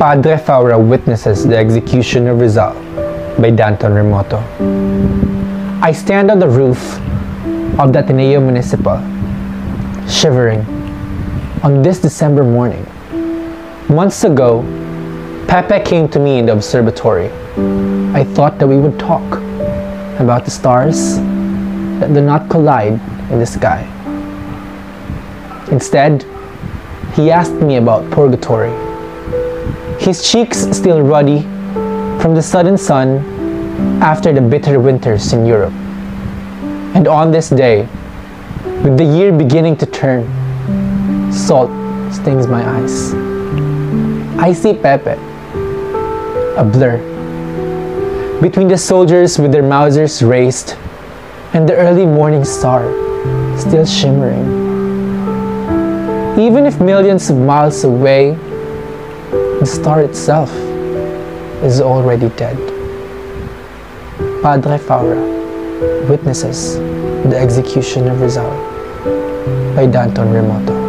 Padre Faura witnesses the execution of Rizal by Danton Remoto. I stand on the roof of the Ateneo Municipal, shivering on this December morning. Months ago, Pepe came to me in the observatory. I thought that we would talk about the stars that do not collide in the sky. Instead, he asked me about purgatory his cheeks still ruddy from the sudden sun after the bitter winters in Europe. And on this day, with the year beginning to turn, salt stings my eyes. I see Pepe, a blur, between the soldiers with their Mausers raised and the early morning star still shimmering. Even if millions of miles away, the star itself is already dead. Padre Faura witnesses the execution of Rizal by Danton Remoto.